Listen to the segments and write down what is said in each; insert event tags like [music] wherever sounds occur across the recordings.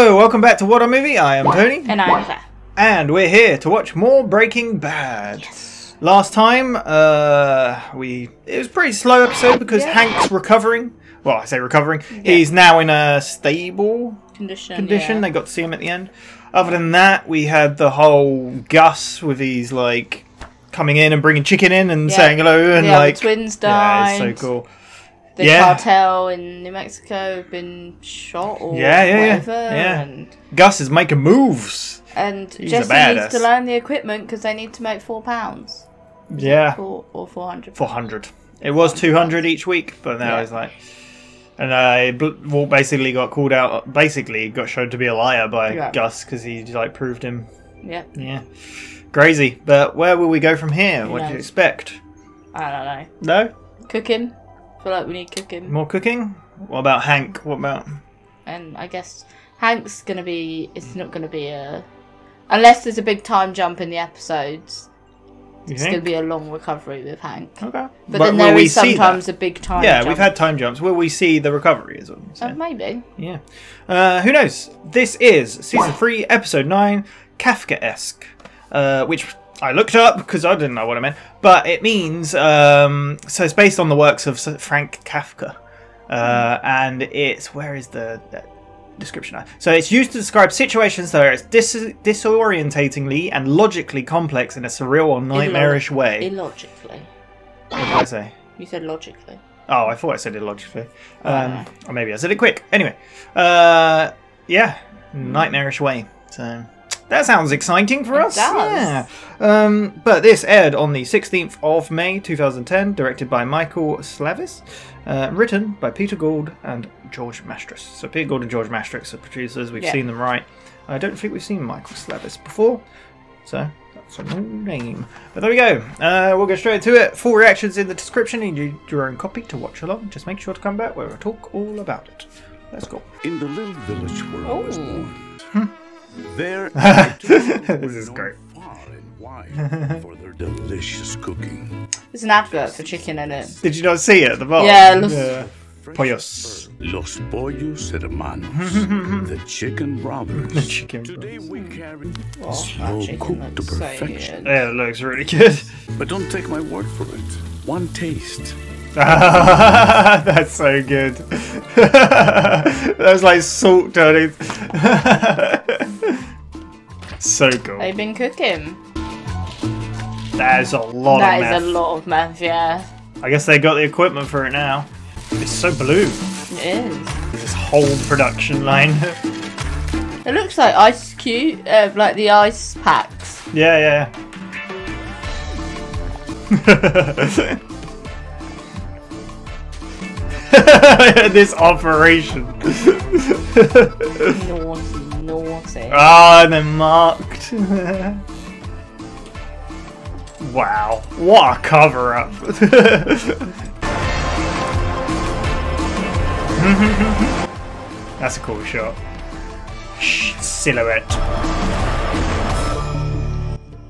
Hello, welcome back to What a Movie. I am Tony, And I'm Claire. and we're here to watch more Breaking Bad. Yes. Last time, uh, we it was a pretty slow episode because Yeah. Hank's recovering. Well, I say recovering. He's now in a stable Condition. condition. yeah. They got to see him at the end. Other than that, we had the whole Gus with his like coming in and bringing chicken in and Yeah. saying hello and like twins yeah, died. it's so cool. The Yeah. cartel in New Mexico have been shot or Yeah, yeah, yeah. whatever. Yeah. And, Gus is making moves. and He's Jesse needs to learn the equipment because they need to make four pounds. Yeah, Four, or 400. 400. It was 200 each week, but now Yeah. it's like. And uh, Walt basically got called out. Basically, got showed to be a liar by Yeah. Gus because he like proved him. Yeah. Yeah, crazy. But where will we go from here? What do you expect? I don't know. No Cooking. Feel like we need cooking. more cooking. What about Hank? What about? And I guess Hank's going to be. It's not going to be a. Unless there's a big time jump in the episodes, You it's to be a long recovery with Hank. Okay. But, then will there we is sometimes a big time Yeah, jump. we've had time jumps. Will we see the recovery? Is what I'm Uh, saying. maybe. Yeah. Uh, who knows? This is season three, episode nine, Kafka-esque, uh, which I looked up because I didn't know what it meant. But it means um, so it's based on the works of Frank Kafka, uh, and it's where is the, the description? So it's used to describe situations that are dis- disorientatingly and logically complex in a surreal or nightmarish way. Illogically. What did I say? You said logically. Oh, I thought I said it logically. Um, or maybe I said it quick. Anyway, uh, yeah, nightmarish way. So that sounds exciting for It us. does. Yeah. Um, but this aired on the 16th of May 2010, directed by Michael Slovis, uh, written by Peter Gould and George Mastras. So Peter Gould and George Mastras are producers. We've Yeah. seen them right. I don't think we've seen Michael Slovis before. So that's a new name. But there we go. Uh, we'll go straight to it. Full reactions in the description. You need your own copy to watch along. Just make sure to come back where we'll talk all about it. Let's go. In the little village where I was Oh. born, there [laughs] this [laughs] This is great. far and wide [laughs] for their delicious cooking. There's an advert for chicken in it. Did you not see it at the bottom? Yeah, it looks- Fresh Pollos. Los pollos hermanos, the chicken brothers. The chicken Today we carry Oh, slow cooked to looks so perfection. Yeah, it looks really good. But don't take my word for it. One taste. That's so good. That's like salt turning. So cool. They've been cooking. There's a lot That of is a lot of meth, yeah. I guess they got the equipment for it now. It's so blue. It is. This whole production line. [laughs] It looks like ice cube, uh, like the ice packs. yeah, yeah. [laughs] this operation. [laughs] Naughty. Ah, and they're marked. wow, what a cover up. [laughs] That's a cool shot. Shh, silhouette.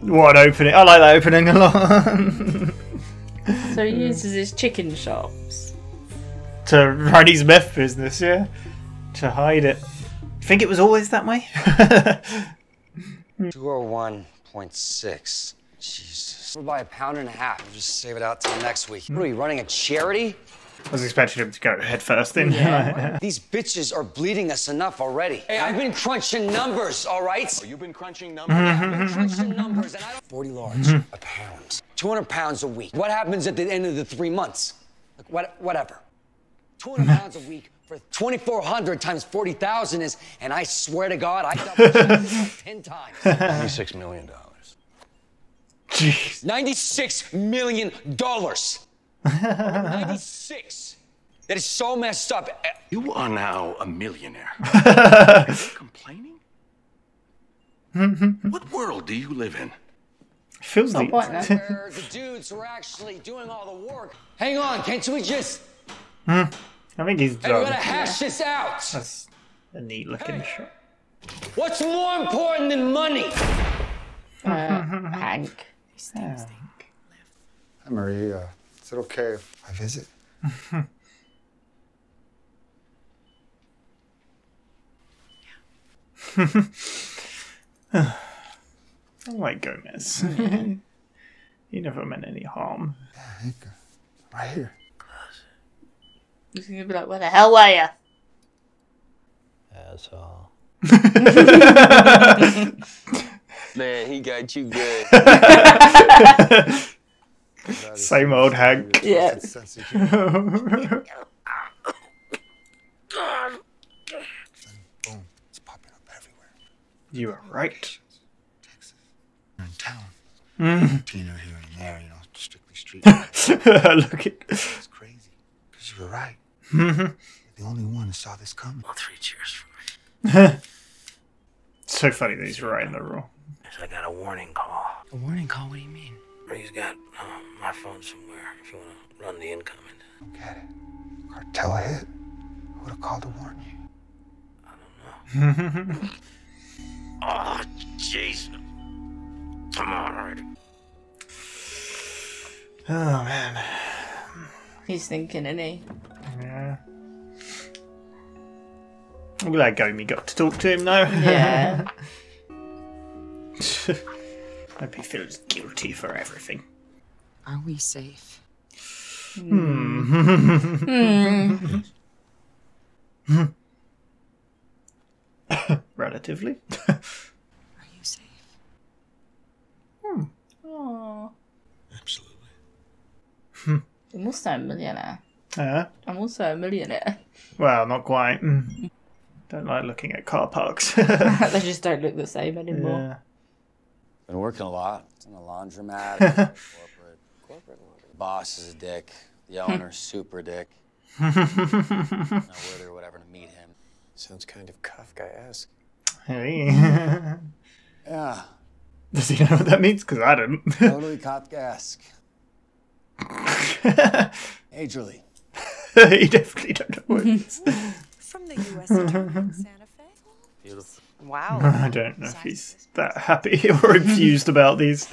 What an opening. I like that opening a lot. [laughs] So he uses his chicken shops. to run his meth business, yeah? To hide it. Think it was always that way? [laughs] 201.6. Jesus. We'll buy a pound and a half. We'll just save it out till next week. What are we running a charity? I was expecting him to go head first in. [laughs] These bitches are bleeding us enough already. Hey, I've been crunching numbers, all right? Oh, you've been crunching numbers. Mm-hmm. I've been crunching numbers, and I don't. 40 large, mm-hmm. a pound. 200 pounds a week. What happens at the end of the three months? Like, what, whatever. 200 pounds a week for 2,400 times 40,000 is, and I swear to God, I doubled [laughs] this 10 times. $96 million. Jeez. 96 million dollars. 96. That is so messed up. You are now a millionaire. [laughs] Are you complaining? [laughs] what world do you live in? Feels No the. point. Where the dudes were actually doing all the work. Hang on, can't we just? Hmm. I think he's Hey, we done. gotta hash this out. That's a neat looking shot. What's more important than money? Uh, [laughs] Hank. Hi, Marie. Uh, is it okay if I visit? [laughs] I like Gomez. [laughs] he never meant any harm. Yeah, Hank, Right here. He's gonna be like, "Where the hell were you?" Asshole. [laughs] Man, he got you good. That is [laughs] Same old Hank. Yeah. twisted sense of humor. Boom. It's popping up everywhere. You were right. You're in town. Mm. [laughs] Tina here and there, you know, strictly street. Look at. It's crazy. Because you were right. You're the only one who saw this coming. Well, three cheers for me. [laughs] So funny that he's right in the rule. I got a warning call. A warning call? What do you mean? He's got um, my phone somewhere if you want to run the incoming. Get it? Cartel hit. Who would have called to warn you? I don't know. [laughs] oh, jeez. Come on, already. Oh man. He's thinking, isn't he? Yeah. I'm glad Gomi got to talk to him though. Yeah. [laughs] Hope he feels guilty for everything. Are we safe? Hmm. hmm. [laughs] Relatively. Are you safe? Hmm. Aww. Absolutely. I'm also a millionaire. Uh, I'm also a millionaire. well, not quite. Mm. [laughs] Don't like looking at car parks. [laughs] [laughs] they just don't look the same anymore. yeah. Been working a lot. In the laundromat, corporate. Corporate Boss is a dick. The owner's super dick. Not worthy or whatever to meet him. Sounds kind of Kafka-esque. Hey. Yeah, Does he know what that means? Because I don't. totally Kafkaesque. Majorly. [laughs] he definitely don't know what it means. [laughs] From the U.S. Attorney in [laughs] Santa Fe. Beautiful. Wow. I don't know if he's that happy or infused about these.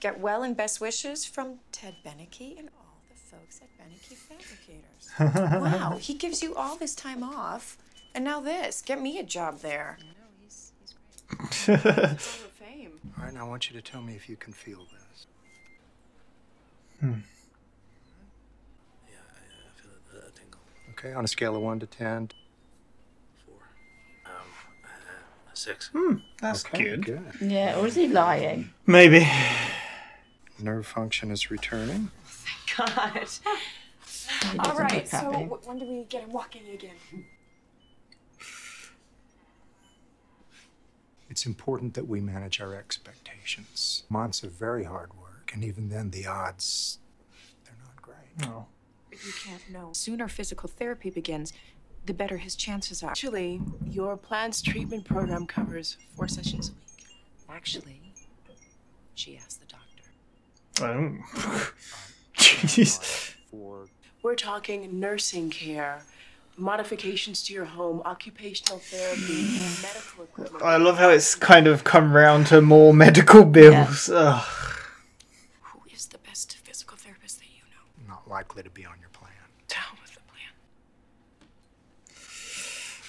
Get well and best wishes from Ted Beneke and all the folks at Beneke Fabricators. wow, he gives you all this time off, and now this. Get me a job there. he's, he's great. Hall of Fame. All right, now I want you to tell me if you can feel this. Yeah, I feel it, uh, tingle. Okay, on a scale of 1 to 10. Four. Um, uh, six. That's Okay, good. good. Yeah, or is he lying? Maybe. [sighs] Nerve function is returning. God. [laughs] He All doesn't right, look so w- when do we get him walking again? It's important that we manage our expectations. Months of very hard work, and even then, the odds, they're not great. Oh. You can't know. Sooner physical therapy begins, the better his chances are. Actually, your plan's treatment program covers four sessions a week. Actually, she asked the doctor. Oh. [laughs] Jeez. For We're talking nursing care, modifications to your home, occupational therapy, medical equipment. I love how it's kind of come round to more medical bills. Ugh. Who is the best physical therapist that you know? not likely to be on your plan. Down with the plan.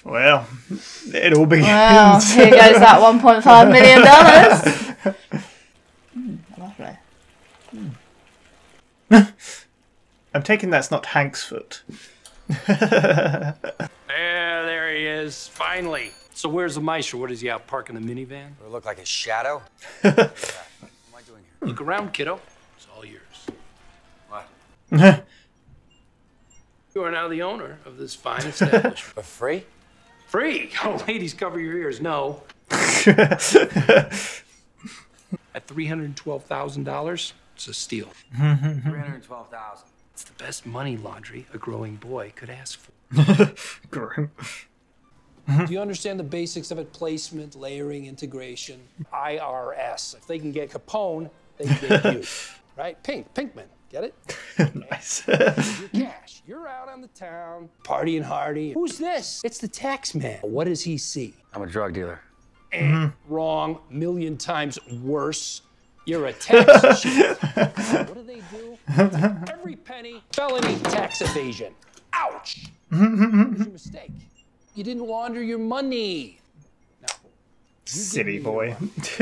Well, it all begins. [laughs] Well, here goes that 1.5 million. dollars. Hmm, lovely. I'm taking that's not Hank's foot. [laughs] There, there he is, finally. So where's the Meister? What is he out parking the minivan? Do I look like a shadow? [laughs] what am I doing here? Look around, kiddo. It's all yours. What? You are now the owner of this fine establishment. For free? Free! [laughs] Oh, ladies, cover your ears. No. [laughs] At $312,000, it's a steal. 312000 It's the best money laundry a growing boy could ask for. [laughs] Grim. Do you understand the basics of it? Placement, layering, integration. IRS. If they can get Capone, they can get you. Right? Pink, Pinkman. Get it? [laughs] nice. Your cash. You're out on the town, partying hardy. Who's this? It's the tax man. What does he see? I'm a drug dealer. Mm-hmm. Wrong. Million times worse. You're a tax [laughs] cheat. what do they do? Every penny, felony tax evasion. Ouch! Here's your mistake. You didn't launder your money. City boy. [laughs]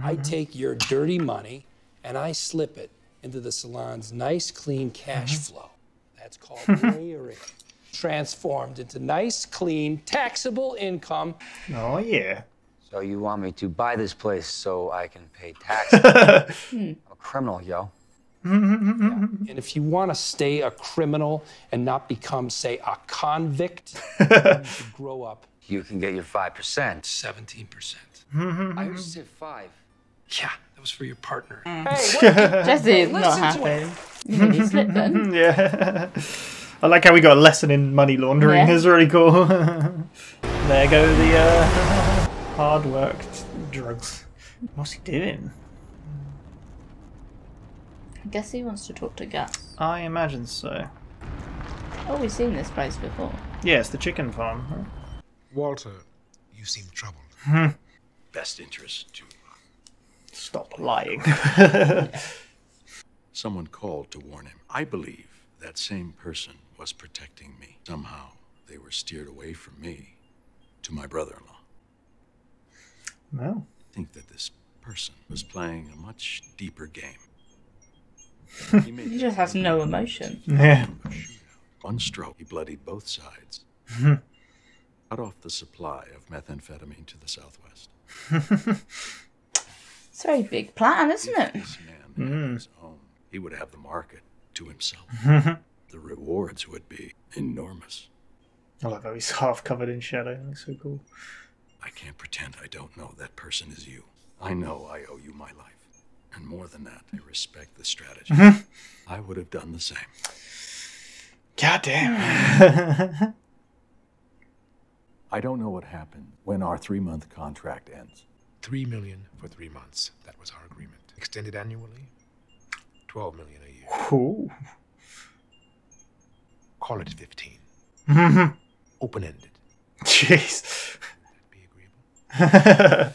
I take your dirty money and I slip it into the salon's nice, clean cash uh-huh. flow. That's called [laughs] layering. Transformed into nice, clean, taxable income. Oh, yeah. So you want me to buy this place so I can pay [laughs] taxes? I'm a criminal, yo. Mm-hmm. And if you want to stay a criminal and not become, say, a convict, [laughs] you grow up. You can get your 5%. 17%. Mm-hmm. I used to say five. Yeah, that was for your partner. [laughs] Jesse is not happy. You think then? [laughs] yeah. I like how we got a lesson in money laundering. Yeah. It's really cool. [laughs] there go the uh, hard worked drugs. What's he doing? I guess he wants to talk to Gus. I imagine so. Oh, we've seen this place before. Yeah, the chicken farm. huh? Walter, you seem troubled. Best interest to Stop lying. [laughs] Someone called to warn him. I believe that same person was protecting me. Somehow they were steered away from me to my brother in law. no. I think that this person was playing a much deeper game. [laughs] He He just has no emotion. [laughs] Yeah. one stroke, he bloodied both sides. Cut off the supply of methamphetamine to the southwest. It's a very big plan, isn't it? This man had mm-hmm. his own. He would have the market to himself. [laughs] the rewards would be enormous. I love how he's [laughs] half covered in shadow. That's so cool. I can't pretend I don't know that person is you. I know I owe you my life. And more than that, I respect the strategy. Mm-hmm. I would have done the same. God damn. [laughs] I don't know what happened when our three month contract ends. Three million for three months. That was our agreement. Extended annually. Twelve million a year. Ooh. Call it fifteen. Mhm. Open ended. Jeez. that Be agreeable.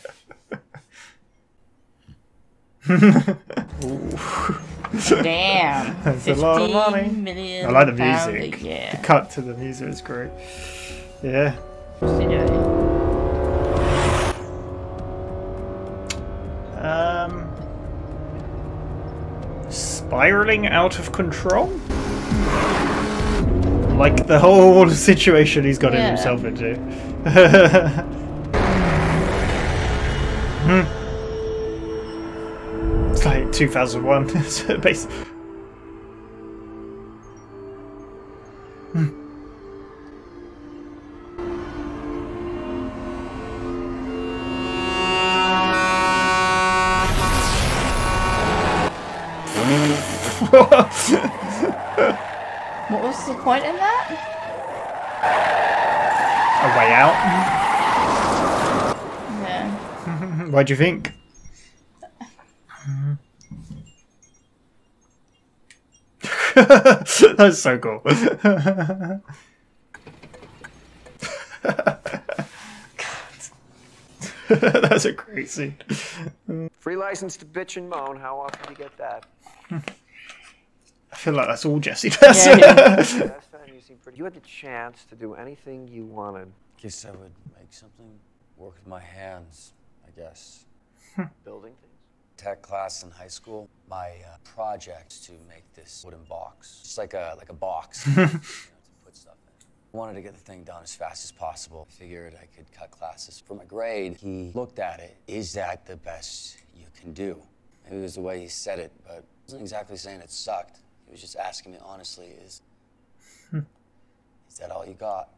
[laughs] Damn. That's a lot of money. 15 million I like the pounds a music. year. The cut to the music is great. Yeah. Spiraling out of control? Like the whole [laughs] situation he's got Yeah. himself into. [laughs] Hmm. It's like 2001. [laughs] so point in that? A way out? Yeah. [laughs] What do you think? [laughs] That's so cool. [laughs] That's a great scene. Free license to bitch and moan. How often do you get that? I feel like that's all Jesse does. Yeah, yeah. [laughs] Last time you seemed pretty. You had the chance to do anything you wanted. Guess I would make something work with my hands, I guess. Building things. Tech class in high school, my uh, project to make this wooden box, just like a like a box, [laughs] you know, to put stuff in. I wanted to get the thing done as fast as possible. Figured I could cut classes for my grade. He looked at it. Is that the best you can do? Maybe it was the way he said it, but he wasn't exactly saying it sucked. He was just asking me honestly, is hmm. is that all you got?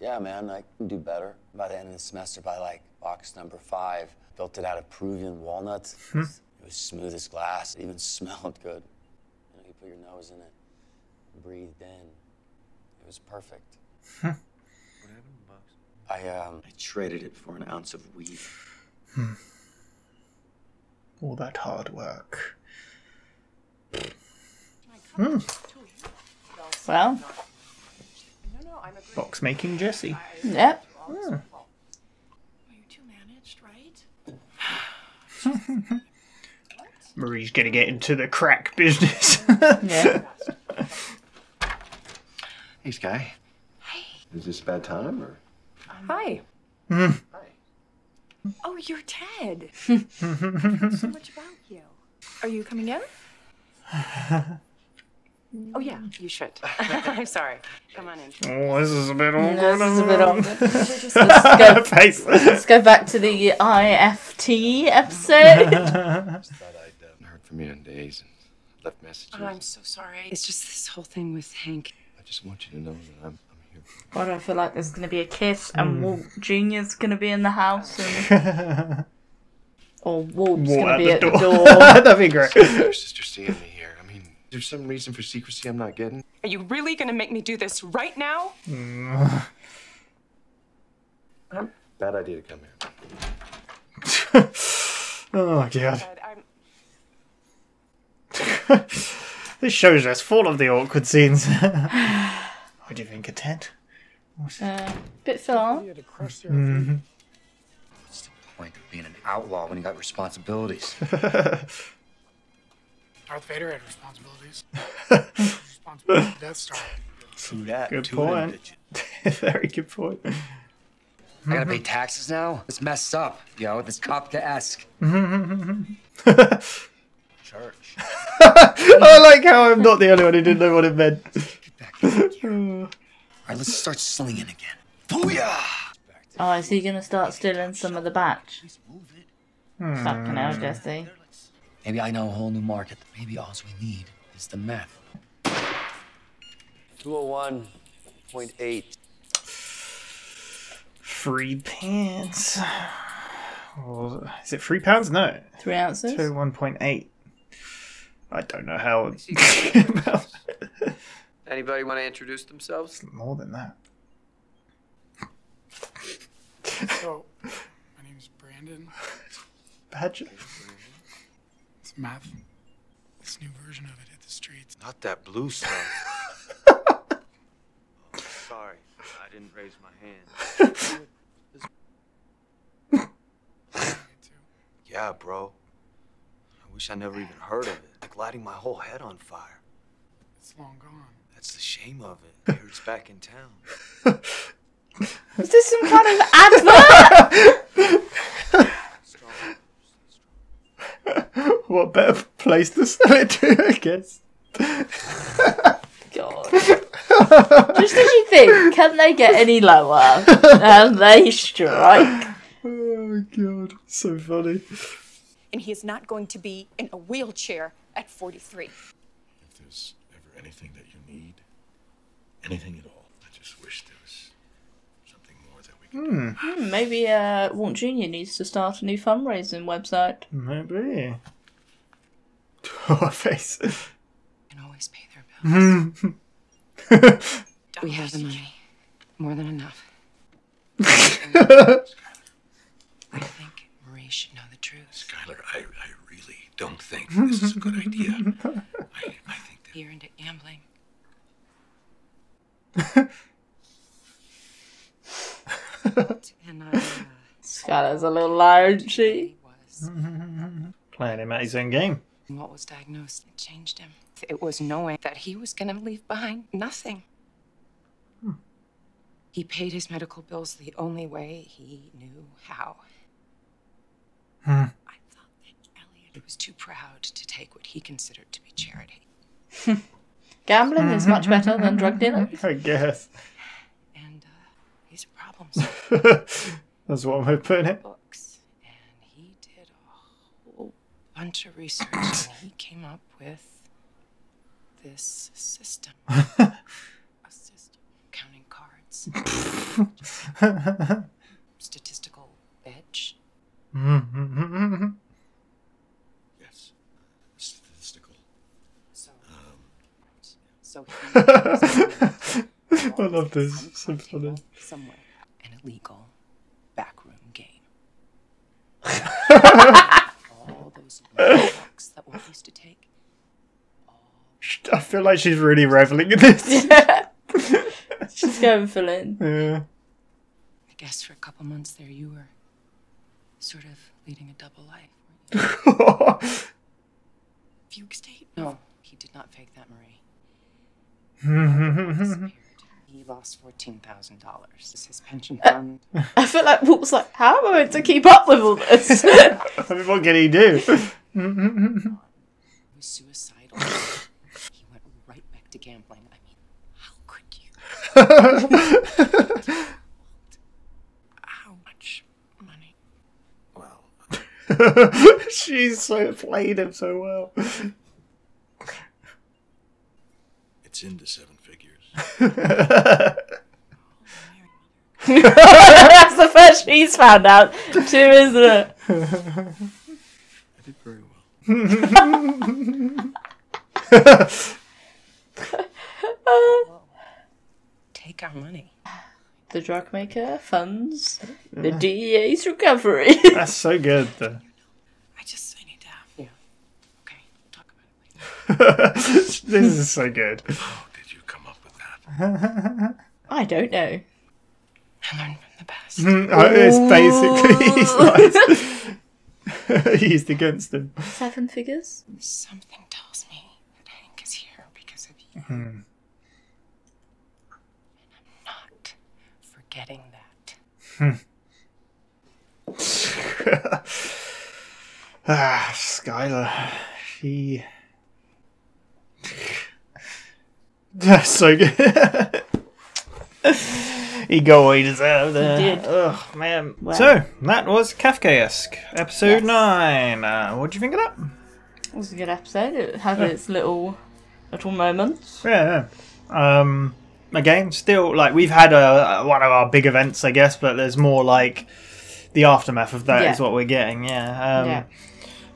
Yeah, man, I can do better. By the end of the semester, by like box number five, built it out of Peruvian walnut. It was, hmm. it was smooth as glass. It even [laughs] smelled good. You know, you put your nose in it, breathed in. It was perfect. Hmm. What happened to the box? I um, I traded it for an ounce of weed. all that hard work. Hmm. Well, Box making Jesse. yep. Hmm. Are you two managed, right? Marie's gonna get into the crack business. [laughs] Yeah. Hey, Sky. Is this a bad time or? Hi. Hmm. Oh, you're Ted. I [laughs] so much about you. Are you coming out? [laughs] Oh yeah, you should. [laughs] I'm sorry. Come on in. Oh, this is a bit awkward. this is a bit awkward. [laughs] Let's go- [laughs] Face. Let's go back to the IFT episode. Thought I'd uh, heard from you in days and left messages. Oh, I'm so sorry. It's just this whole thing with Hank. I just want you to know that I'm, I'm here. Why do I feel like there's going to be a kiss and Hmm. Walt Junior's going to be in the house and... or Walt's Walt going to be the at the door. door. That'd be great. Your sister seeing me here. I mean, there's some reason for secrecy I'm not getting. Are you really gonna make me do this right now? [sighs] Bad idea to come here. [laughs] oh god. But I'm [laughs] this show's just full of the awkward scenes. [laughs] what do you think of Ted? Uh, bit far. Mhm. What's the point of being an outlaw when you got responsibilities? Darth Vader had responsibilities. [laughs] responsibility for Death Star. True that. Good two point. [laughs] Very good point. I gotta pay taxes now? It's messed up, yo. It's Kafka-esque. [laughs] Church. I like how I'm not the only one who didn't know what it meant. All right, let's start slinging again. Booyah! Oh, is he going to start stealing some of the batch? Hmm. Fucking hell, Jesse. Maybe I know a whole new market. Maybe all we need is the meth. 201.8. Free pants. Or- is it three pounds? No. Three ounces? Two oh one point eight. I don't know how. [laughs] Anybody want to introduce themselves? More than that. So, my name's Brandon. Badger. It's meth. This new version of it hit the streets. Not that blue stuff. [laughs] Sorry, I didn't raise my hand. [laughs] yeah, bro. I wish I never even heard of it. Like lighting my whole head on fire. It's long gone. That's the shame of it. I heard it's back in town. [laughs] Is this some kind of advert? What better place to sell it to, I guess. God. Just as you think, can they get any lower? And they strike. Oh god, so funny. And he is not going to be in a wheelchair at 43. If there's ever anything that you need, anything at all, I just wish there was something more that we could Hmm. Hmm, maybe uh, Walt Jr. needs to start a new fundraising website. Maybe. [laughs] Oh, face. Can always pay their bills. [laughs] we have the money. More than enough. [laughs] I think Marie should know the truth. Skylar, I, I really don't think this is a good idea. I, I think that... You're into gambling. and I, uh, Skylar's a little liar, isn't she? Playing him at his own game. What was diagnosed, it changed him. It was knowing that he was going to leave behind nothing. He paid his medical bills the only way he knew how. Hmm. I thought that Elliot. He was too proud to take what he considered to be charity. [laughs] Gambling is much better than [laughs] drug dealing. I guess. And uh, these are problems. [laughs] That's what I'm putting it. Books. And he did a whole bunch of research and he came up with this system. [laughs] a system. Counting cards. [laughs] Statistical edge. Yes. Statistical. So, Um, so [laughs] I love this. So funny. somewhere an illegal backroom game. All those walks that we used to take. I feel like she's really reveling in this. Yeah. [laughs] She's going for Lynn. Yeah. I guess for a couple months there you were sort of leading a double life. [laughs] Fugue state? No, he did not fake that, Marie. [laughs] disappeared. He he lost fourteen thousand dollars. Is his pension uh, fund? [laughs] I feel like Walt's like, how am I meant to keep up with all this? I [laughs] mean, [laughs] what can he do? He was suicidal. he went right back to gambling. I mean, how could you? How much money? Well, she's so played him so well. It's into seven figures. That's the first she's found out, too, isn't it? I did very well. [laughs] Take our money. The drug maker funds the DEA's recovery. [laughs] That's so good. Though. I just I need to have you. Okay, talk about it later. [laughs] this is so good. How did you come up with that? I don't know. I learned from the best. Oh, it's basically [laughs] he's nice. [laughs] He's against him. Seven figures? Something tells me that Hank is here because of you. Hmm. And I'm not forgetting that. [laughs] ah, Skylar. She. That's so good. he got what he deserved there. He did. Oh, man. Wow. So, that was Kafkaesque, episode 9. Uh, what do you think of that? It was a good episode. It had its little little moments. Yeah, yeah. Um, again, still like we've had a one of our big events, I guess, but there's more like the aftermath of that is Yeah. what we're getting. Yeah. Um, Yeah.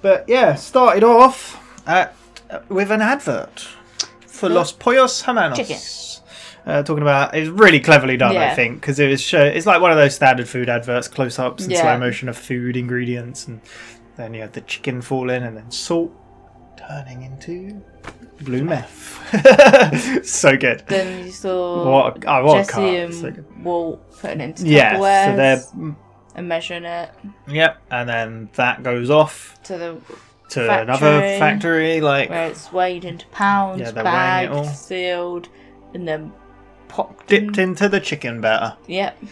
But yeah, started off at, with an advert for Los Pollos Hermanos. Chicken. Uh, talking about it's really cleverly done, I think, because it was show. It's like one of those standard food adverts, close ups and Yeah. slow motion of food ingredients, and then you have the chicken fall in, and then salt turning into blue meth. [laughs] so good. Then you saw What a- oh, what a Jesse and So good. Walt putting it into Yeah, so Tupperwares they're and measuring it yep, and then that goes off to the to factory, another factory, like where it's weighed into pounds, Yeah, bagged, sealed, and then popped. dipped into the chicken batter. Yep.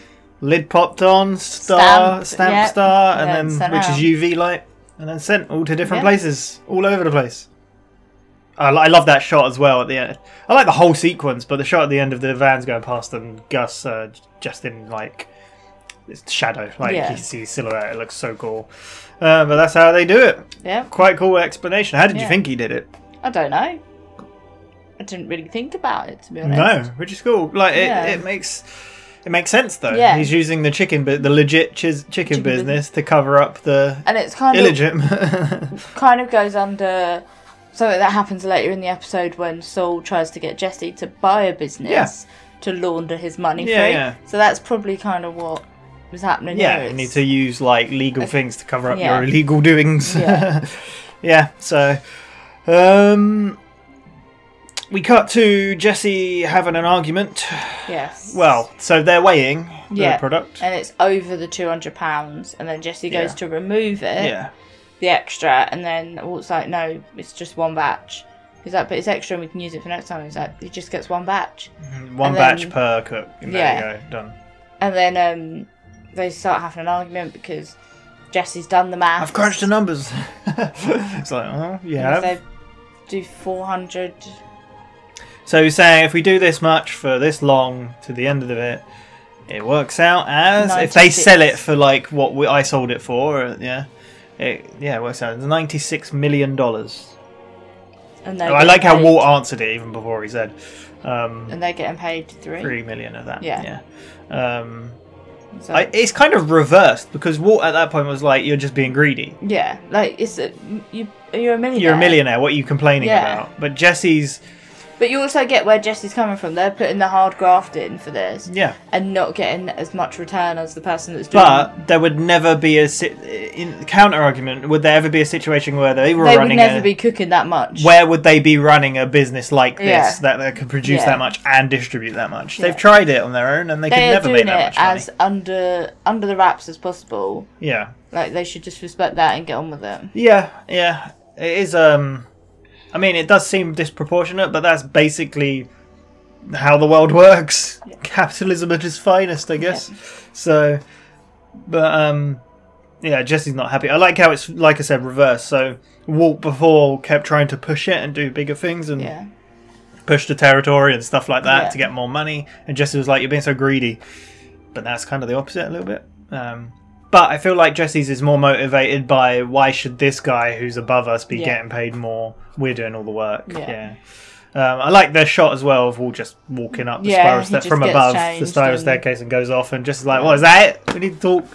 Lid popped on, star, Stamped, stamp yep, star, and then and then sent which out. is UV light, and then sent all to different Yeah. places, all over the place. I, I love that shot as well at the end. I like the whole sequence, but the shot at the end of the vans going past and Gus uh, just in like it's shadow, like Yeah. you see silhouette. It looks so cool. Uh, but that's how they do it. Yeah. Quite cool explanation. How did you think he did it? I don't know. I didn't really think about it to be honest. No, which is cool. Like it, Yeah. it makes it makes sense though. Yeah. He's using the chicken, but the legit chis- chicken, Chicken business to cover up the And it's kind illegitimate. of [laughs] kind of goes under something that happens later in the episode when Saul tries to get Jesse to buy a business Yeah. to launder his money Yeah, free. yeah. So that's probably kind of what was happening yeah, you need to use like legal things to cover up Yeah. your illegal doings. Yeah. [laughs] yeah. So, um, we cut to Jesse having an argument. Yes. Well, so they're weighing the yeah. product. And it's over the two hundred pounds, and then Jesse goes Yeah. to remove it. Yeah. The extra, and then Walt's like, "No, it's just one batch." He's like, "But it's extra, and we can use it for next time." He's like, "He just gets one batch." One And batch then- per cook. There Yeah. you go. Done. And then um, they start having an argument because Jesse's done the math. I've crunched the numbers. [laughs] it's like, oh, yeah. They do four hundred. So he's saying if we do this much for this long to the end of it, it works out as if they sell it for like what we, I sold it for. uh, Yeah, it, yeah, it works out. It's ninety six million dollars. And I like how Walt answered it even before he said um, And they're getting paid three. three million of that. Yeah. yeah. Um, So- I, it's kind of reversed because Walt at that point was like, "You're just being greedy. Yeah, like it's a, you. You're a millionaire. You're a millionaire. What are you complaining Yeah. about?" But Jesse's But you also get where Jesse's coming from. They're putting the hard graft in for this. Yeah. And not getting as much return as the person that's doing. But there would never be a si- in counter argument. Would there ever be a situation where they were they would running never a, be cooking that much. where would they be running a business like this Yeah. that they could produce Yeah. that much and distribute that much? Yeah. They've tried it on their own and they, could They are never doing make that much money. as under under the wraps as possible. Yeah, Like they should just respect that and get on with it. yeah, yeah. It is. Um, I mean, it does seem disproportionate, but that's basically how the world [laughs] works. Capitalism at its finest, I guess. So, but um, yeah, Jesse's not happy. I like how it's like I said, reverse. So Walt before kept trying to push it and do bigger things and Yeah. push the territory and stuff like that Yeah. to get more money. And Jesse was like, "You're being so greedy," but that's kind of the opposite a little bit. Um, but I feel like Jesse's is more motivated by why should this guy who's above us be Yeah. getting paid more? We're doing all the work. Yeah. Yeah. Um, I like their shot as well of all just walking up the Yeah, spiral step from above the spiral and- staircase and goes off and just like, what is that? It? We need to talk.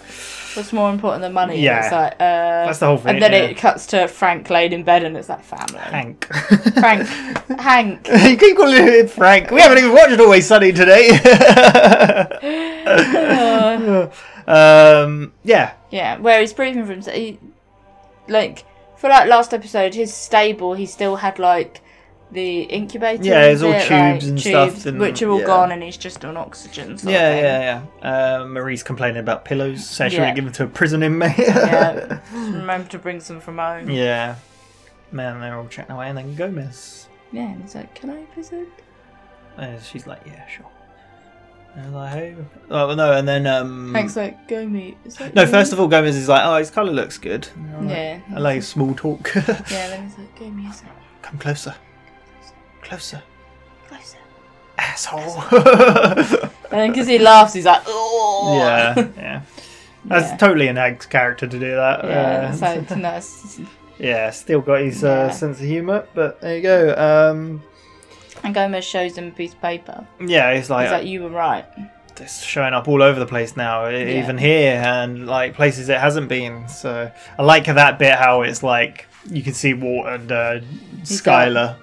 What's more important than money? Yeah. It's like, uh, That's the whole thing, And then yeah. it cuts to Frank laid in bed, and it's like family. Hank. Frank. Hank. [laughs] you keep calling him Frank. We haven't even watched Always Sunny today. [laughs] [laughs] um, yeah. Yeah, where he's breathing from he, like for like last episode, his stable he still had like the incubator. Yeah, it's all bit, tubes like, and stuff and- which are all yeah. gone, and he's just on oxygen. Yeah, yeah, yeah. Uh, Marie's complaining about pillows, saying she Yeah. wouldn't give them to a prison inmate. yeah. [laughs] Remember to bring some from home. yeah. Man, they're all chatting away, and then Gomez. Yeah, and he's like, "Can I visit?" Uh, she's like, yeah, sure. And I like, hey. Oh, well, no, and then. Um, Hank's like, "Go meet." Is that No, you?" first of all, Gomez is like, oh, his colour looks good. I'm like, Yeah. I like small talk. [laughs] Yeah, then he's like, "Go meet." Come closer. Closer. closer? Asshole. And then because he laughs, he's like, "Oh." yeah, yeah. That's Yeah. totally an Eggs character to do that. Yeah, Uh, so it's [laughs] nice. yeah, still got his uh, Yeah. sense of humour, but there you go. Um, And Gomez shows him a piece of paper. yeah, it's like, He's like, "You were right." it's showing up all over the place now, e- even here and like places it hasn't been. So I like that bit how it's like you can see Walt and uh, He's Skylar,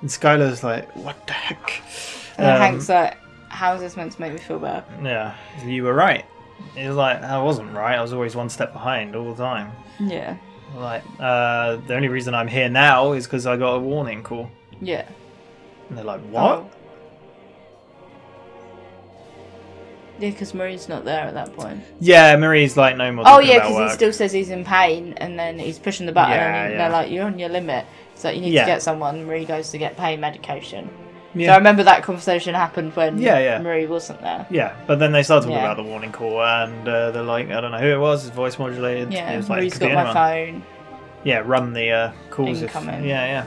and Skylar's like, "What the heck?" And then Um, Hank's like, "How is this meant to make me feel better?" Yeah, you were right. He was like, I wasn't right. I was always one step behind all the time. Yeah. Like, uh, the only reason I'm here now is because I got a warning call. Yeah. And they're like, what? Oh. Yeah, because Marie's not there at that point. Yeah, Marie's like, no more. Oh yeah, because he still says he's in pain, and then he's pushing the button, Yeah, and yeah. they're like, "You're on your limit." So you need Yeah. to get someone. Marie goes to get pain medication. So I remember that conversation happened when Yeah, yeah. Marie wasn't there. Yeah, but then they start talking Yeah. about the warning call, and uh, they're like, I don't know who it was. His voice modulated. Yeah, it was like, Marie's could got my phone. Yeah, run the uh, calls. If, yeah, yeah,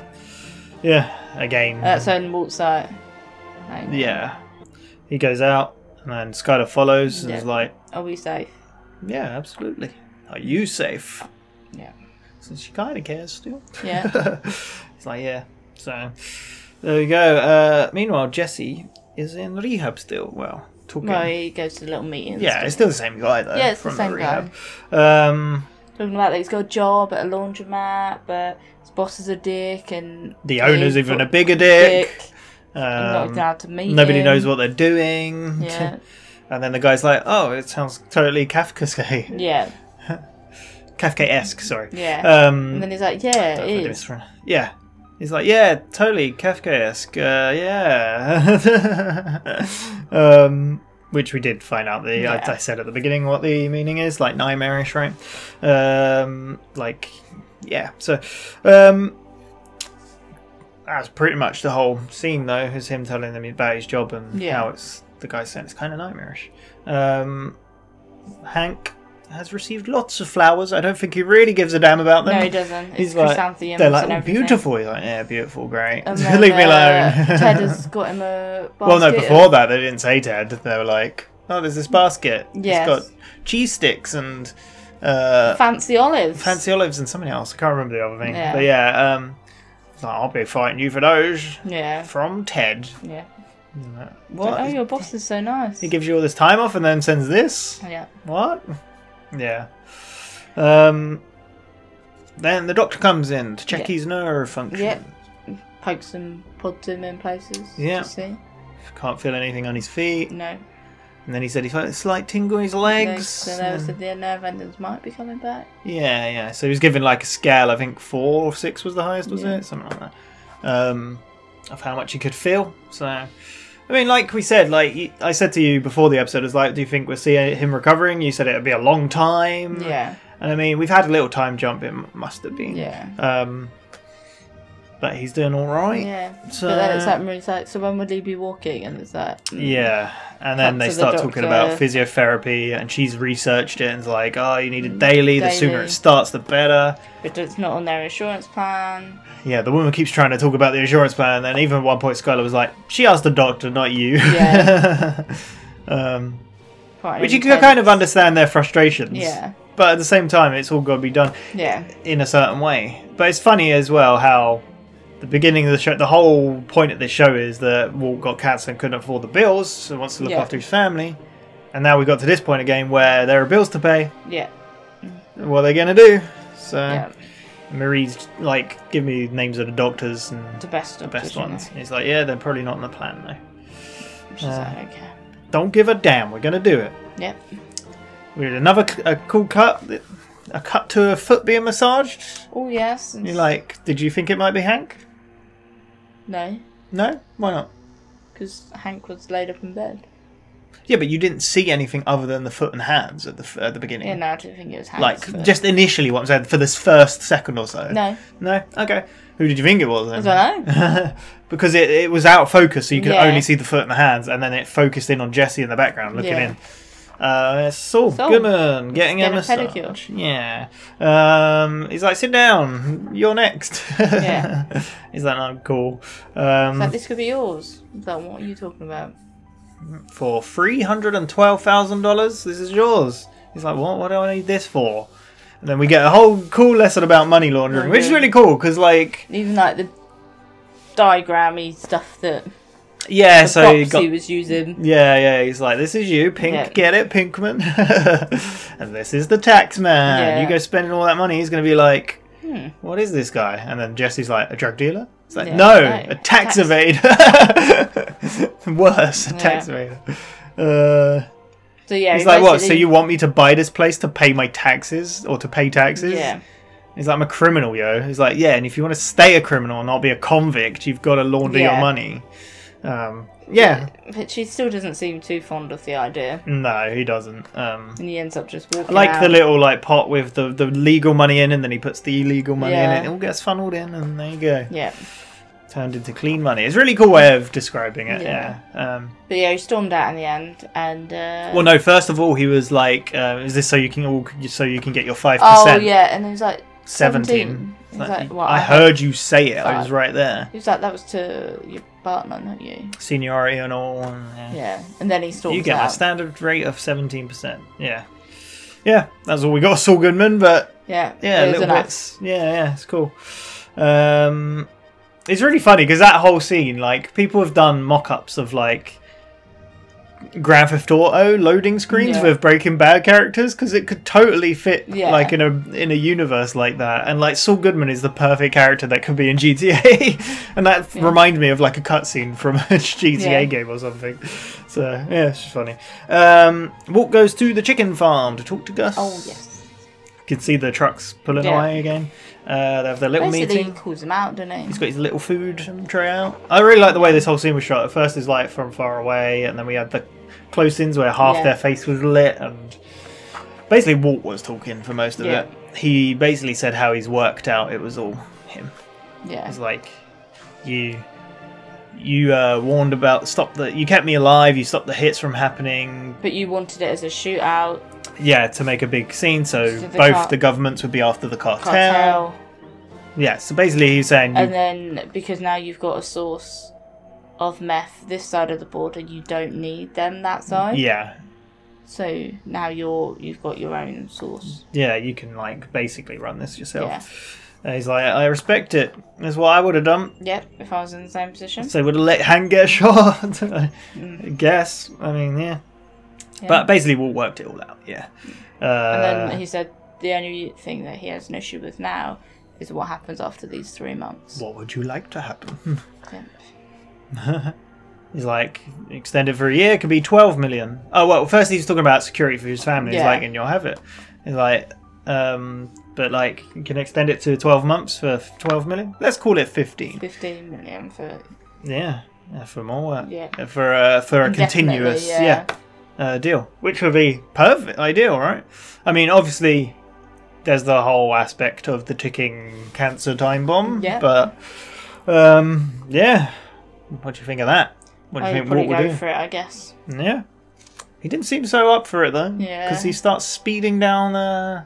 yeah. Again. That's when Walt's yeah. He goes out, and then Skylar follows, and Yeah. is like, Are we safe? Yeah, absolutely. Are you safe? Yeah. So she kind of cares still. Yeah. [laughs] it's like, yeah. So, there we go. Uh, meanwhile, Jesse is in rehab still. Well, talking. Well, he goes to little meetings. yeah, it's still the same guy, though. Yeah, it's the same rehab. Um, Talking about that he's got a job at a laundromat, but his boss is a dick, and the owner's even a bigger dick. Not Um, allowed to meet Nobody him. knows what they're doing. Yeah. [laughs] and then the guy's like, oh, it sounds totally Kafkaesque. Yeah. [laughs] Kafkaesque, sorry. Yeah. Um, and then he's like, yeah, it is. Yeah. He's like, yeah, totally Kafkaesque. Uh, yeah. [laughs] um, which we did find out. The Yeah. I, I said at the beginning what the meaning is, like nightmarish, right? Um, like, yeah. So, um, that's pretty much the whole scene, though, is him telling them about his job and Yeah. how it's the guy saying it's kind of nightmarish. Um, Hank has received lots of flowers. I don't think he really gives a damn about them. No, he doesn't. It's He's like, chrysanthemums they're like and "Oh, beautiful. He's like, yeah, beautiful, great. [laughs] Then, Leave me alone. uh, Ted has [laughs] got him a basket well, no, of- before that they didn't say Ted. They were like, oh, there's this basket. Yes. It's got cheese sticks and uh, fancy olives. fancy olives and something else. I can't remember the other thing. Yeah. But yeah, um, like, I'll be fighting you for those. Yeah. From Ted. Yeah. What? Oh, your boss is so nice. He gives you all this time off and then sends this? Yeah. What? Yeah. Um. Then the doctor comes in to check Yeah. his nerve function. Yeah. Pokes him, pods him in places. Yeah. To see. Can't feel anything on his feet. No. And then he said he felt a slight tingle in his legs. So there was the nerve endings might be coming back. Yeah, yeah. So he was given like a scale. I think four or six was the highest, was Yeah. it? Something like that. Um, of how much he could feel. So, I mean, like we said, like I said to you before the episode, was like, do you think we'll see him recovering? You said it'd be a long time. Yeah. And I mean, we've had a little time jump. It must have been. Yeah. Um, but he's doing all right. Yeah. So, but then it's like Marie's like, so when would he be walking? And it's like, mm. Yeah, and then they to the start talking about physiotherapy, and she's researched it and is like, "Oh, you need it daily. The sooner Mm, it starts, the better." but it's not on their insurance plan. Yeah, the woman keeps trying to talk about the insurance plan, and then even at one point, Skylar was like, "She asked the doctor, not you." Yeah. [laughs] um, Quite which you can kind of understand their frustrations. Yeah. But at the same time, it's all got to be done Yeah. in a certain way. But it's funny as well how the beginning of the show, the whole point of this show is that Walt got cancer and couldn't afford the bills, so wants to look Yeah. after his family. And now we got to this point again where there are bills to pay. Yeah. What are they going to do? So Yeah. Marie's like, give me names of the doctors and The best the best you know. ones. He's like, yeah, they're probably not in the plan though. She's Uh, like, okay. Don't give a damn. We're going to do it. Yep. We had another a cool cut, a cut to a foot being massaged. Oh yes. You're like, did you think it might be Hank? No, No, why not? because Hank was laid up in bed. Yeah, but you didn't see anything other than the foot and hands at the f- at the beginning. Yeah, no, I didn't think it was Hank. like just initially, what I'm saying for this first second or so. No. no, okay. Who did you think it was then? I don't know. [laughs] because it, it was out of focus, so you could Yeah. only see the foot and the hands, and then it focused in on Jesse in the background looking Yeah. in. Uh, Saul Saul. Goodman getting a Getting a massage. pedicure. Yeah. Um, he's like, sit down. You're next. [laughs] Yeah. he's like, no, cool. Um, like this could be yours. Like, what are you talking about? for three hundred and twelve thousand dollars. This is yours. He's like, what? What do I need this for? And then we get a whole cool lesson about money laundering, which is really cool because, like, Even like the diagrammy stuff that yeah, so you got he was using. Yeah, yeah. He's like, this is you, Pink. Yeah. Get it, Pinkman. [laughs] and this is the tax man. Yeah. You go spending all that money. He's going to be like, Hmm. what is this guy? And then Jesse's like, a drug dealer. It's like, Yeah, no, no, a tax, tax- evader. [laughs] Worse, a tax Yeah. evader. Uh, So yeah, he's like, what? So you want me to buy this place to pay my taxes or to pay taxes? Yeah. He's like, I'm a criminal, yo. He's like, yeah, and if you want to stay a criminal and not be a convict, you've got to launder your money. Um, yeah. But she still doesn't seem too fond of the idea. No, he doesn't. Um, and he ends up just walking. I like out. the little like pot with the, the legal money in, and then he puts the illegal money yeah. in. It. it all gets funneled in, and there you go. Yeah. Turned into clean money. It's a really cool way of describing it. Yeah. yeah. Um, but yeah, he stormed out in the end, and. Uh, well, no. First of all, he was like, uh, "Is this so you can all so you can get your five percent?" Oh yeah, and he was like. 17. 17. Like, well, I heard you say it. I was right there. He was like, that was to your partner, not you. Seniority and all. and, yeah. Yeah, and then he storms You get my out. standard rate of seventeen percent. Yeah. Yeah, that's all we got, Saul Goodman. But Yeah, yeah, it little bits. Yeah, yeah, it's cool. Um, it's really funny because that whole scene, like, people have done mock-ups of like Grand Theft Auto loading screens Yeah. with Breaking Bad characters because it could totally fit Yeah. like in a in a universe like that. And like Saul Goodman is the perfect character that could be in GTA, [laughs] and that reminded me of like a cutscene from a [laughs] GTA Yeah. game or something. So yeah, it's just funny. Um, Walt goes to the chicken farm to talk to Gus. Oh yes. You can see the trucks pulling Yeah. away again. Uh, they have their little Basically, meeting. he calls him out, doesn't he? He's got his little food tray out. I really like the way this whole scene was shot. At first, it's like from far away, and then we had the close-ins where half Yeah. their face was lit, and basically Walt was talking for most of Yeah. it. He basically said how he's worked out it was all him. Yeah. It's like you you uh, warned about stop the you kept me alive. You stopped the hits from happening. But you wanted it as a shootout. Yeah, to make a big scene, so the both car- the governments would be after the cartel. Cartel. Yeah, so basically he's saying you, And then because now you've got a source of meth this side of the border, you don't need them that side. yeah, So now you're you've got your own source. yeah, you can like basically run this yourself. Yeah. And he's like, I respect it. That's what I would have done. Yep. If I was in the same position. So would have let Hank get [laughs] shot. I [laughs] Mm. guess. I mean, yeah. Yeah. But basically, Walt worked it all out. Yeah. Uh, and then he said the only thing that he has an issue with now is what happens after these three months. what would you like to happen? Yep. [laughs] he's like, extended for a year could be twelve million. Oh well, first he's talking about security for his family. He's like, and you'll have it. He's like, um, but like, you can extend it to twelve months for twelve million. Let's call it fifteen. Fifteen million for Yeah, yeah for more work. Yeah. Uh, For uh, for a Indefinitely, continuous yeah. yeah, uh, deal, which would be perfect, ideal, right? I mean, obviously, there's the whole aspect of the ticking cancer time bomb, Yeah. but Um, yeah. What do you think of that? What do you I think Walt would go do? for it, I guess. Yeah. He didn't seem so up for it though. Yeah. Because he starts speeding down uh,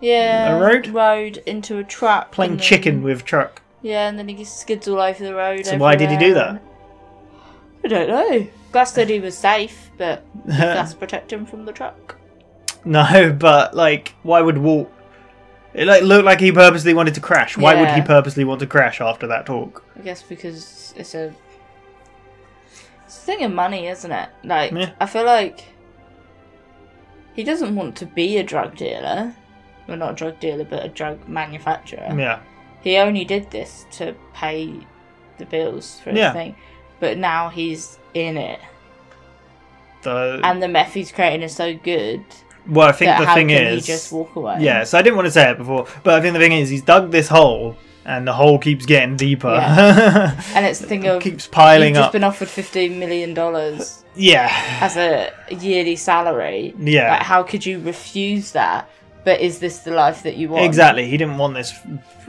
Yeah. A road? Road into a truck. playing then- chicken with truck. Yeah, and then he skids all over the road. So why did he do that? I don't know. Gus said he was safe, but [laughs] Gus protect him from the truck? No, but like, why would Walt? It like looked like he purposely wanted to crash. Why would he purposely want to crash after that talk? I guess because it's a it's a thing of money, isn't it? Like Yeah. I feel like he doesn't want to be a drug dealer. Well, not a drug dealer, but a drug manufacturer. Yeah. He only did this to pay the bills for his Yeah. thing, but now he's in it, The and the meth he's creating is so good. well, I think the thing is, he just walk away? yeah. So I didn't want to say it before, but I think the thing is, he's dug this hole, and the hole keeps getting deeper. Yeah. [laughs] and it's the thing of keeps piling You've just up. been offered fifteen million dollars yeah. as a yearly salary. Yeah. Like, how could you refuse that? But is this the life that you want? Exactly. He didn't want this.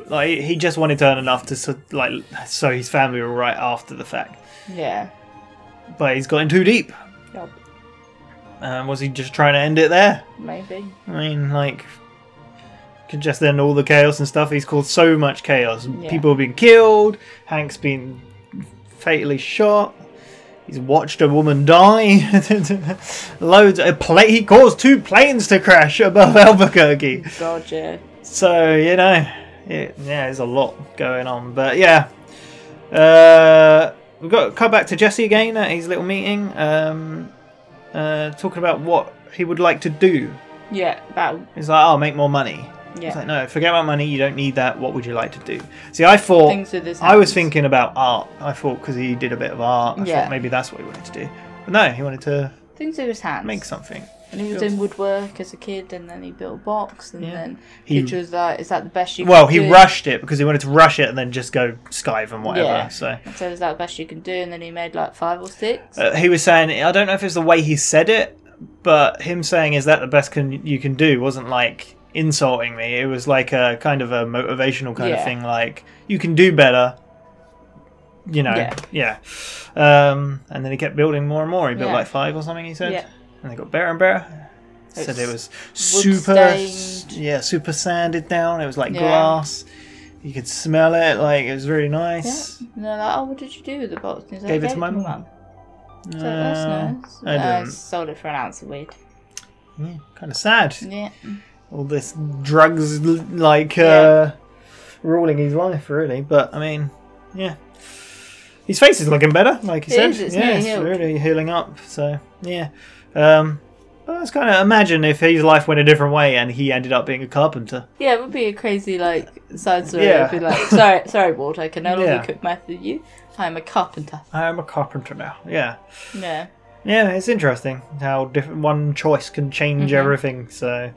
Like he just wanted to earn enough to like so his family were right after the fact. Yeah. But he's gotten too deep. Yep. Um, was he just trying to end it there? Maybe. I mean, like, could just end all the chaos and stuff. He's caused so much chaos. Yeah. People have been killed. Hank's been fatally shot. He's watched a woman die. [laughs] Loads. A pla- He caused two planes to crash above [laughs] Albuquerque. God, yeah. So you know, it, yeah, there's a lot going on. But yeah, uh, we've got to come back to Jesse again at his little meeting, um, uh, talking about what he would like to do. Yeah. About He's like, "I'll make more money." Yeah. It's like, no, forget about money. You don't need that. What would you like to do? See, I thought Things with his I was thinking about art. I thought because he did a bit of art, I Yeah. thought maybe that's what he wanted to do. But no, he wanted to things with his hands. make something. And he was in woodwork as a kid, and then he built a box, and Yeah. then He- was like, "Is that the best you?" Can do. Well, can he do? rushed it because he wanted to rush it and then just go skive and whatever. Yeah. So And so is that the best you can do? And then he made like five or six. Uh, he was saying, I don't know if it's the way he said it, but him saying, "Is that the best can you can do?" wasn't like insulting me. It was like a kind of a motivational kind of Yeah. thing, like you can do better. You know, Yeah. yeah. Um, and then he kept building more and more. He built Yeah. like five or something. He said, Yeah. And they got better and better. Said it was super, wood-stained. yeah, super sanded down. It was like Yeah. glass. You could smell it. Like it was really nice. Yeah. And they're like, "Oh, what did you do with the box?" And like, Gave it to my mum." So that's Uh, nice. I Uh, didn't. sold it for an ounce of weed. Yeah, kind of sad. Yeah. All this drugs, like, uh, ruling his life, really. But, I mean, yeah. His face is looking better, like you It said. is, it's yeah, it's healed. really healing up. So, yeah. Um, but it's kind of imagine if his life went a different way and he ended up being a carpenter. Yeah, it would be a crazy like side story. Yeah. It'd be like, sorry, sorry, Walt, I can no longer Yeah. cook meth with you. I'm a carpenter. I am a carpenter now. Yeah. Yeah. Yeah, it's interesting how different one choice can change Mhm. everything. So,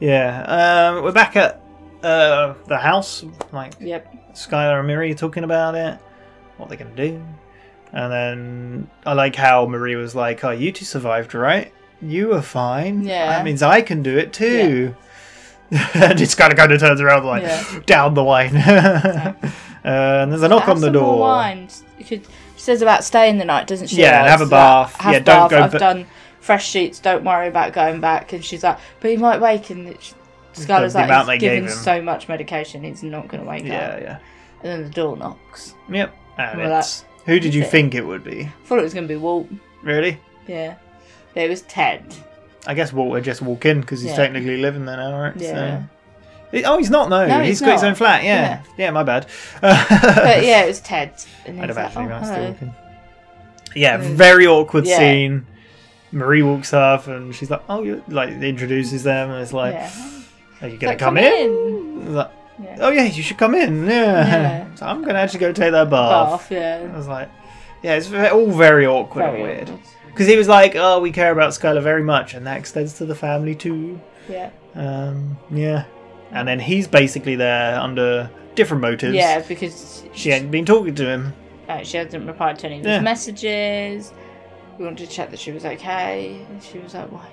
yeah, um, we're back at uh, the house. Like, Yep. Skyler and Marie talking about it, what they're gonna do, and then I like how Marie was like, "Oh, you two survived, right? You were fine. Yeah. that means I can do it too." [laughs] and it's kind of kind of turns around like Yeah. [laughs] down the wine. [laughs] uh, and there's a knock Have on the door. Wine. You could, she says about staying the night, doesn't she? Yeah, Like, have a bath. Have Yeah, a don't bath. go I've done fresh sheets. Don't worry about going back. And she's like, but he might wake. And Skyler's The like, he's given so much medication, he's not going to wake Yeah, up. yeah. Yeah. And then the door knocks. Yep. And like, it's who did you it?" think it would be? I thought it was going to be Walt. Really? Yeah. But it was Ted. I guess Walt would just walk in because he's Yeah. technically living there now, right? Yeah. So. Oh, he's not. No, No, he's he's got his own flat. Yeah, Yeah. yeah, my bad. but yeah, [laughs] it was Ted. And I'd imagine like, oh, might still hello. walk in. Yeah, mm. very awkward Yeah. scene. Marie walks up and she's like, "Oh, you like introduces them and it's like, Yeah. are you gonna Like, come, come in?" in. Like, Yeah. Oh yeah, you should come in. Yeah, Yeah. so I'm gonna actually go take that bath. Bath, yeah. I was like, yeah, it's all very awkward Very and weird. Because he was like, "Oh, we care about Skyler very much, and that extends to the family too." Yeah. Um, yeah. And then he's basically there under different motives. Yeah, because She hadn't been talking to him. uh, she hasn't replied to any of Yeah. his messages. We wanted to check that she was okay. And she was like, why?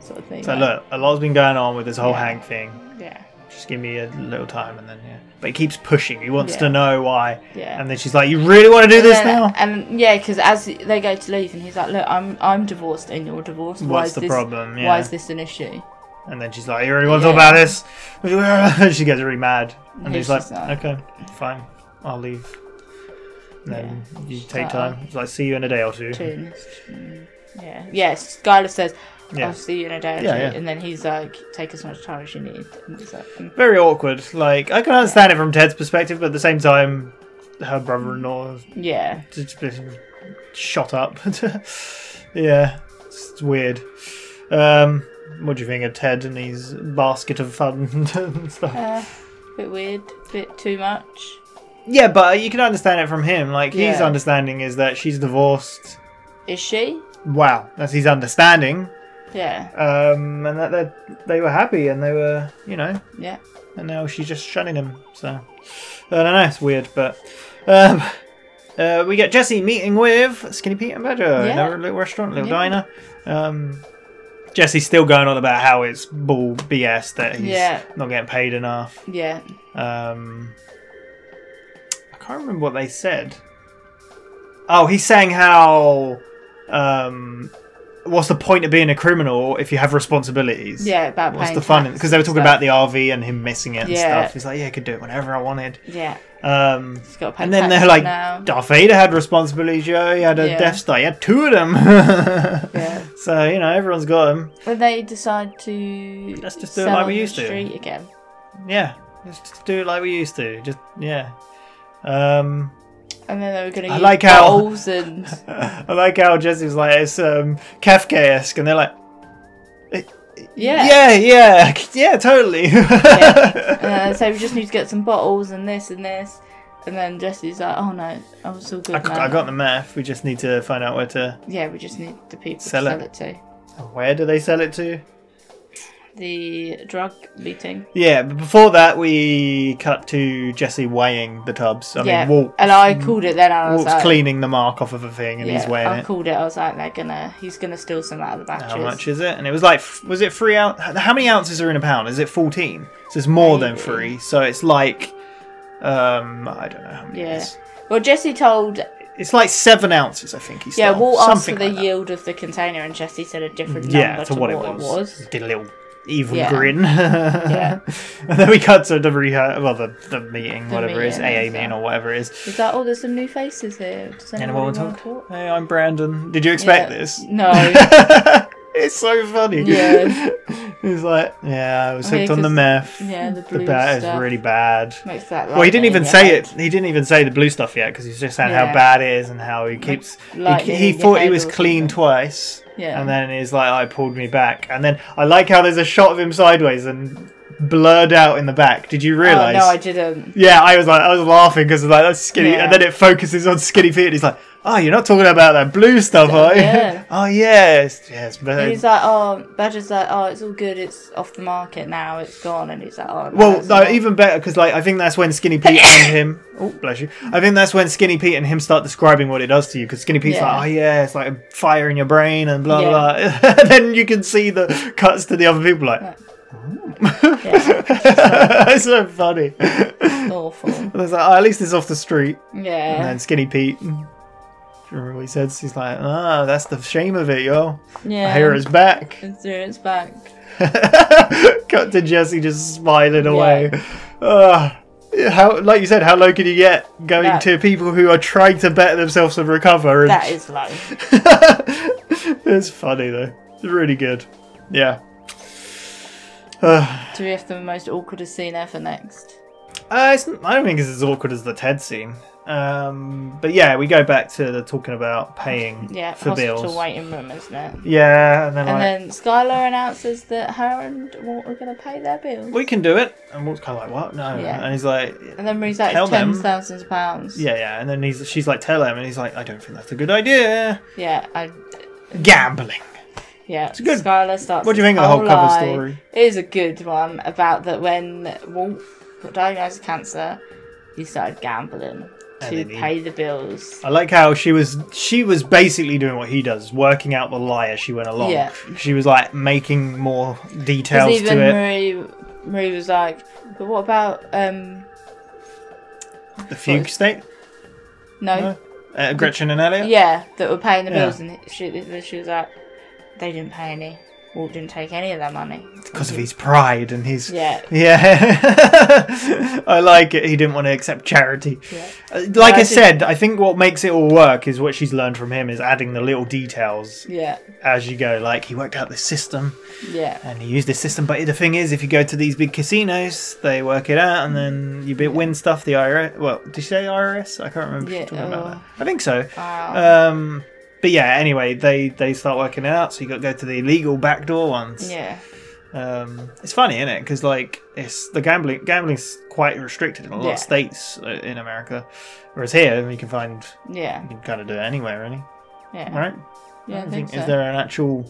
Sort of thing. So like- look, a lot's been going on with this whole Yeah. Hank thing. Yeah. Just give me a little time, and then yeah. But he keeps pushing. He wants Yeah. to know why. Yeah. And then she's like, "You really want to do this then- now?" And yeah, because as they go to leave, and he's like, "Look, I'm I'm divorced and you're divorced. Why What's is the this, problem? Why is this an issue?" And then she's like, "You really want to talk about this?" [laughs] she gets really mad, and He's he's like, just like- "Okay, fine, I'll leave." And then you take like, time. He's like, "See you in a day or two. Two. [laughs] Yeah. Yes. Skyler says, Yeah. "I'll see you in a day or Yeah, two. yeah. and then he's like, "Take as much time as you need." And like, mm. Very awkward. Like I can understand it from Ted's perspective, but at the same time, her brother-in-law Yeah. just been shot up. [laughs] yeah, it's weird. Um, what do you think of Ted and his basket of fun [laughs] and stuff? Uh, bit weird. Bit too much. Yeah, but you can understand it from him. Like his Yeah. understanding is that she's divorced. Is she? Wow, that's his understanding. Yeah. Um, and that they they were happy and they were, you know, Yeah. and now she's just shunning him. So I don't know. It's weird, but um, uh, we get Jesse meeting with Skinny Pete and Badger in Yeah. a little restaurant, little Yeah. diner. Um, Jesse's still going on about how it's bull BS that he's Yeah. not getting paid enough. Yeah. Um, I can't remember what they said. Oh, he's saying how. Um, what's the point of being a criminal if you have responsibilities? Yeah, about what's the fun? Because they were talking about the RV and him missing it and Yeah. stuff. He's like, yeah, I could do it whenever I wanted. Yeah. Um, and then they're like, now. Darth Vader had responsibilities. Joe, he had a Yeah. Death Star. He had two of them. [laughs] Yeah. So you know, everyone's got them. When they decide to Let's just do it like we used to. street again. Yeah, let's just do it like we used to. Just yeah. Um, And then they were going to use like how- and [laughs] I like how Jesse was like, it's um, Kafkaesque, and they're like, yeah. yeah, yeah, [laughs] yeah, totally. [laughs] Uh, so we just need to get some bottles and this and this. And then Jesse's like, oh no, I'm all good I, now. I got the meth. We just need to find out where to. Yeah, we just need the people Sell to it. sell it to. Where do they sell it to? The drug meeting. Yeah, but before that, we cut to Jesse weighing the tubs. I yeah, mean, Walt, and I called it then. I was Walt's like, cleaning the mark off of a thing, and yeah, he's weighing I it. called it. I was like, they're gonna, he's gonna steal some out of the batteries. How much is it? And it was like, was it three ounce? How many ounces are in a pound? Is it fourteen? So it's more than three. So it's like, um, I don't know how many. Yeah. Well, Jesse told. It's like seven ounces, I think. He Yeah. Walt asked for the like yield of the container, and Jesse said a different that. Yeah, number to what, it, was. was. Did a little evil Yeah. grin. [laughs] Yeah. and then we cut to the reha- well, the, the meeting, The whatever it is, meeting AA meeting or whatever it is. is. That, oh, there's some new faces here. Does anyone, Anyone want to talk? Hey, I'm Brandon. Did you expect Yeah. this? No. [laughs] it's so funny. Yeah. [laughs] He's like, yeah, I was hooked on the meth. yeah, the The blue bat is really bad. Makes that well, he didn't even say it. He didn't even say the blue stuff yet because he's just saying Yeah. how bad it is and how he keeps. He, lightning he thought he was clean twice. Yeah. And then he's like, oh, I pulled me back. And then I like how there's a shot of him sideways and blurred out in the back. Did you realize? Oh, no, I didn't. Yeah, I was like, I was laughing because like that's skinny, Yeah. and then it focuses on Skinny Pete, and he's like, "Oh, you're not talking about that blue stuff, are you?" Yeah. [laughs] oh yes, yes. But he's like, oh, Badger's like, oh, it's all good. It's off the market now. It's gone. And he's like, oh, no, well, no, even better because like I think that's when Skinny Pete [laughs] and him. Oh, bless you. I think that's when Skinny Pete and him start describing what it does to you because Skinny Pete's Yeah. like, "Oh yeah, it's like fire in your brain and blah Yeah. blah." [laughs] blah. then you can see the cuts to the other people like. [laughs] it's so funny. Awful. Like, oh, at least it's off the street. Yeah. And then Skinny Pete. Remember what he said? He's like, ah, that's the shame of it, yo. Yeah. I hear it's back. It's, it's back. Cut to Jesse just smiling away. Ah, how, like you said, how low can you get going That- to people who are trying to better themselves and recover? And That is low. [laughs] it's funny though. It's really good. Yeah. Do we have the most awkwardest scene ever next? Uh, it's, I don't think it's as awkward as the Ted scene. Um, but yeah, we go back to the talking about paying Yeah, for hospital bills. waiting room, isn't it? Yeah, and then And like, then Skyler announces that her and Walt are going to pay their bills. we can do it. And Walt's kind of like, what? No. Yeah. And he's like, And then he's like, Tell it's them. tens thousands of pounds. yeah, yeah. And then he's, she's like, tell him. And he's like, I don't think that's a good idea. Yeah, I, Gambling. Yeah. It's good. Skyler starts. What do you this think of the whole cover lie. story? It is a good one about that when Walt got diagnosed with cancer, he started gambling And to then he- pay the bills. I like how she was she was basically doing what he does, working out the lie as she went along. Yeah. She was like making more details even to it. Marie Marie was like, but what about um The fugue state. no, No? Uh, Gretchen and Elliott. yeah that were paying the Yeah. bills, and she she was like, they didn't pay any. Walt didn't take any of that money. Because of his pride and his Yeah. yeah. [laughs] I like it he didn't want to accept charity. Yeah. Uh, like i, I said i think what makes it all work is what she's learned from him is adding the little details Yeah, as you go. Like he worked out this system yeah, and he used this system but the thing is if you go to these big casinos they work it out and then you bit win stuff the irs well did you say irs i can't remember Yeah, you're talking about uh, that. I think so. Wow. um but yeah anyway they they start working it out so you got to go to the illegal backdoor ones yeah, um, it's funny, isn't it? Because like it's the gambling gambling's quite restricted in a lot Yeah. of states uh, in America, whereas here you can find yeah, you can kind of do it anywhere, really, yeah. right? Yeah, I don't think Is there an actual?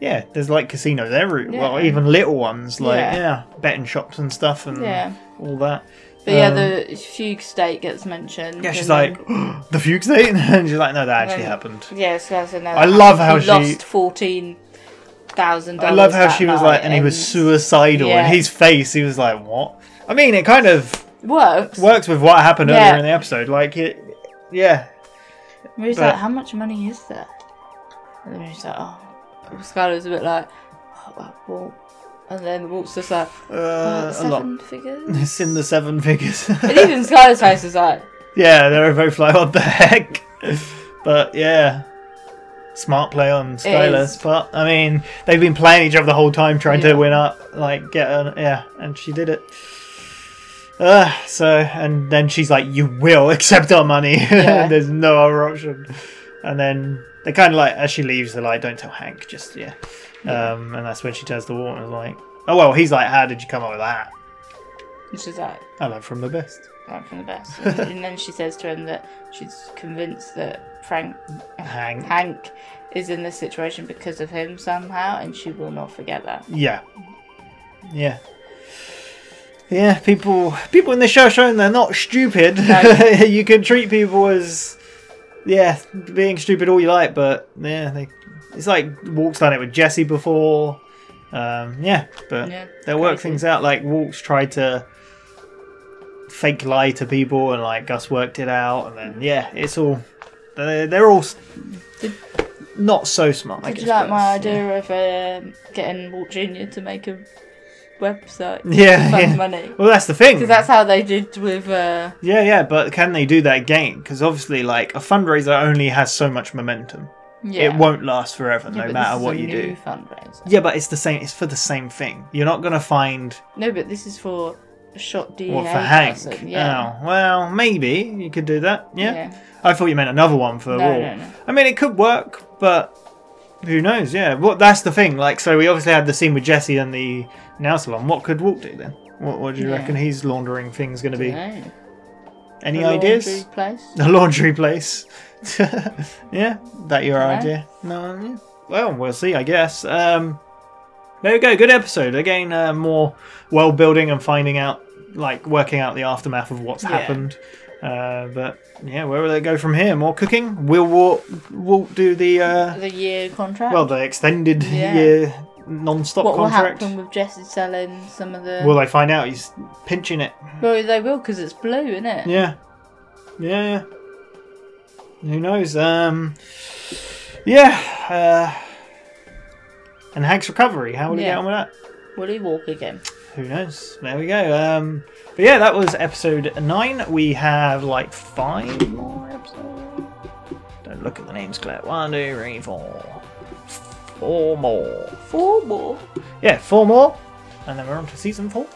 Yeah, there's like casinos every well, even little ones like Yeah. yeah, betting shops and stuff and Yeah. all that. But yeah, Um, the fugue state gets mentioned. yeah, she's like then- [gasps] the fugue state, [laughs] and she's like, no, that actually happened. Yeah, so I said no. I love how he she- lost fourteen thousand I love how she was like, and he was suicidal, Yeah. and his face, he was like, what? I mean, it kind of works. works with what happened Yeah. earlier in the episode. Like it, yeah. Marie's but- like, how much money is there? And then he's like, oh. Skyler's a bit like, oh, well. And then Walt's just like, Uh, oh, a seven lot. figures. [laughs] It's in the seven figures. [laughs] and even Skyler's face is like, yeah, they were both like, what the heck? But yeah, smart play on Skyler's is. part. I mean, they've been playing each other the whole time, trying Yeah. to win up, like get her, yeah, and she did it. Uh, so, and then she's like, "You will accept our money. [laughs] Yeah. There's no other option." And then they kind of like, as she leaves, they're like, "Don't tell Hank, just yeah." Um, and that's when she turns to Walt and is like, "Oh well." He's like, "How did you come up with that?" and she's like, I learned from the best. right from the best. and, [laughs] and then she says to him that she's convinced that Frank Hank. Hank is in this situation because of him somehow, and she will not forget that. Yeah. Yeah. Yeah, people people in the show showing they're not stupid. No. [laughs] you can treat people as yeah, being stupid all you like, but yeah, they it's like Walt's done it with Jesse before. Um, yeah, but Yeah, they'll work crazy. things out. Like Walt's tried to fake lie to people, and like Gus worked it out, and then yeah, it's all they're, they're all s- not so smart. I Did you like my idea of um getting Walt Jr. to make a website? [laughs] Yeah, yeah. money. Well, that's the thing. Because that's how they did with. Uh, Yeah, yeah, but can they do that again? Because obviously, like a fundraiser only has so much momentum. Yeah. It won't last forever, yeah, no matter what you do. Fundraiser. Yeah, but it's the same. It's for the same thing. You're not gonna find No, but this is for a shot DEA what for Hank. person. Yeah. Oh, well, maybe you could do that. Yeah. Yeah. I thought you meant another one for the No, wall. no, no. I mean, it could work, but who knows? Yeah. What? That's the thing. Like, so we obviously had the scene with Jesse and the nail salon. What could Walt do then? What, what do you Yeah. reckon his laundering thing's going to be? Dunno. Any A ideas? laundry place? The [laughs] laundry place. [laughs] yeah, that your No. idea? No. yeah. Well, we'll see. I guess. Um, there we go. Good episode. Again, uh, more world building and finding out, like working out the aftermath of what's Yeah. happened. Uh, but yeah, where will they go from here? More cooking? Will Walt, Walt do the uh, The year contract. well the extended Yeah. year non-stop what will contract? happen with Jesse selling some of the? Will they find out he's pinching it? Well, they will because it's blue, isn't it? Yeah. Yeah, yeah. Who knows? Um Yeah. Uh and Hank's recovery, how will he Yeah. get on with that? Will he walk again? Who knows? There we go. Um but yeah, that was episode nine. We have like five more episodes. Don't look at the names, Claire. One, two, three, four. Four more. Four more. Yeah, four more. And then we're on to season four.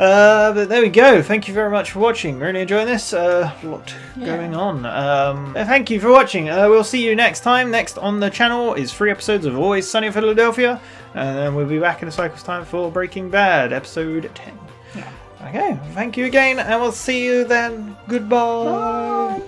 Uh, but there we go. Thank you very much for watching. Really enjoying this. Uh, a lot Yeah. going on. Um, thank you for watching. Uh, we'll see you next time. Next on the channel is three episodes of Always Sunny in Philadelphia. And then we'll be back in a cycle's time for Breaking Bad, episode 10. Okay, thank you again, and we'll see you then. Goodbye.